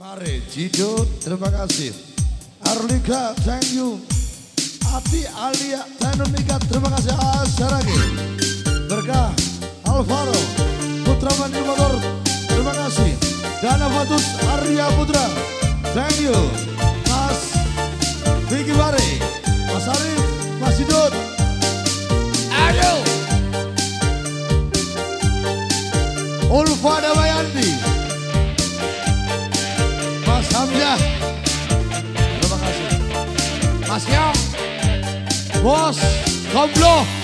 Fare, Jido, terima kasih. Arlika, thank you. Ati Alia, Tanumika, terima kasih. Asyaragi. Berkah, Alvaro, Putra Mandi Motor, terima kasih. Dana Fatus, Arya Putra, thank you. Boss, come on.